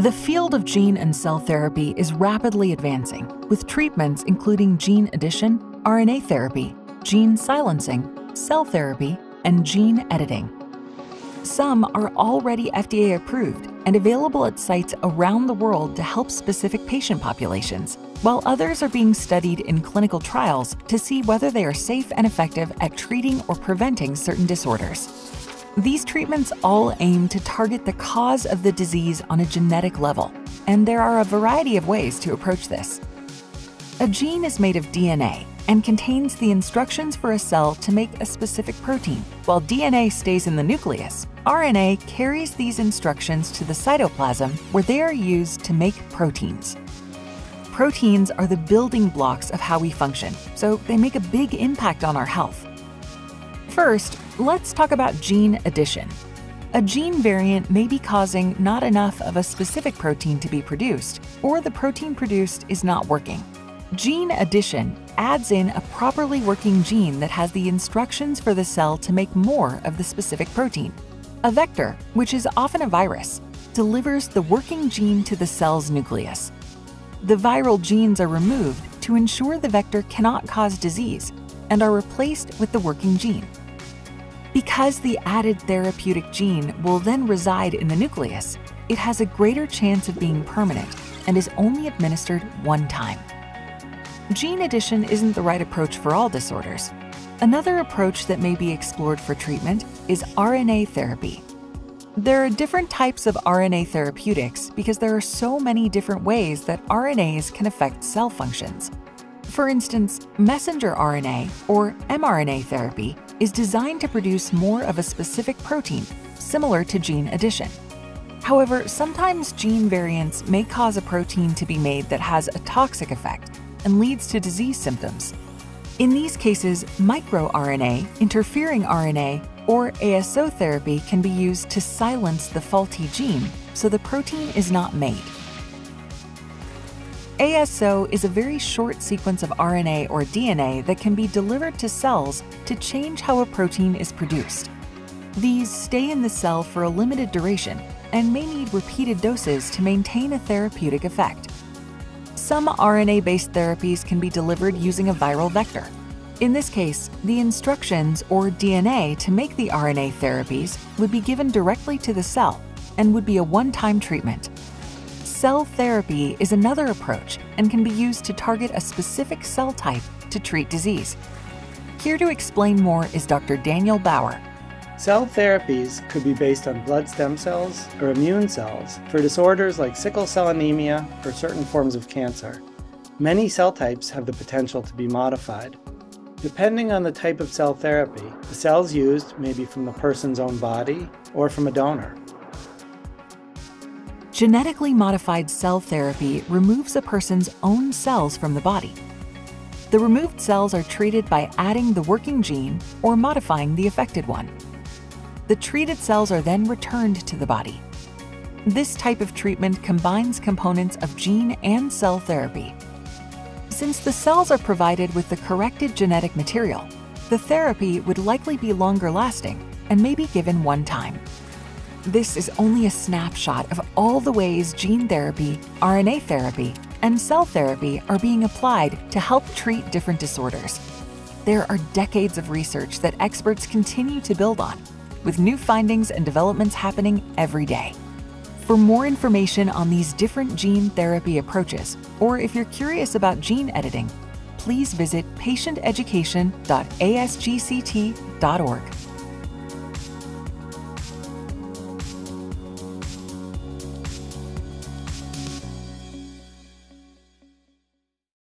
The field of gene and cell therapy is rapidly advancing, with treatments including gene addition, RNA therapy, gene silencing, cell therapy, and gene editing. Some are already FDA approved and available at sites around the world to help specific patient populations, while others are being studied in clinical trials to see whether they are safe and effective at treating or preventing certain disorders. These treatments all aim to target the cause of the disease on a genetic level, and there are a variety of ways to approach this. A gene is made of DNA and contains the instructions for a cell to make a specific protein. While DNA stays in the nucleus, RNA carries these instructions to the cytoplasm where they are used to make proteins. Proteins are the building blocks of how we function, so they make a big impact on our health. First, let's talk about gene addition. A gene variant may be causing not enough of a specific protein to be produced, or the protein produced is not working. Gene addition adds in a properly working gene that has the instructions for the cell to make more of the specific protein. A vector, which is often a virus, delivers the working gene to the cell's nucleus. The viral genes are removed to ensure the vector cannot cause disease and are replaced with the working gene. Because the added therapeutic gene will then reside in the nucleus, it has a greater chance of being permanent and is only administered one time. Gene addition isn't the right approach for all disorders. Another approach that may be explored for treatment is RNA therapy. There are different types of RNA therapeutics because there are so many different ways that RNAs can affect cell functions. For instance, messenger RNA, or mRNA therapy, is designed to produce more of a specific protein, similar to gene addition. However, sometimes gene variants may cause a protein to be made that has a toxic effect and leads to disease symptoms. In these cases, microRNA, interfering RNA, or ASO therapy can be used to silence the faulty gene so the protein is not made. ASO is a very short sequence of RNA or DNA that can be delivered to cells to change how a protein is produced. These stay in the cell for a limited duration and may need repeated doses to maintain a therapeutic effect. Some RNA based therapies can be delivered using a viral vector. In this case, the instructions or DNA to make the RNA therapies would be given directly to the cell and would be a one time treatment. Cell therapy is another approach and can be used to target a specific cell type to treat disease. Here to explain more is Dr. Daniel Bauer. Cell therapies could be based on blood stem cells or immune cells for disorders like sickle cell anemia or certain forms of cancer. Many cell types have the potential to be modified. Depending on the type of cell therapy, the cells used may be from the person's own body or from a donor. Genetically modified cell therapy removes a person's own cells from the body. The removed cells are treated by adding the working gene or modifying the affected one. The treated cells are then returned to the body. This type of treatment combines components of gene and cell therapy. Since the cells are provided with the corrected genetic material, the therapy would likely be longer lasting and may be given one time. This is only a snapshot of all the ways gene therapy, RNA therapy, and cell therapy are being applied to help treat different disorders. There are decades of research that experts continue to build on, with new findings and developments happening every day. For more information on these different gene therapy approaches, or if you're curious about gene editing, please visit patienteducation.asgct.org.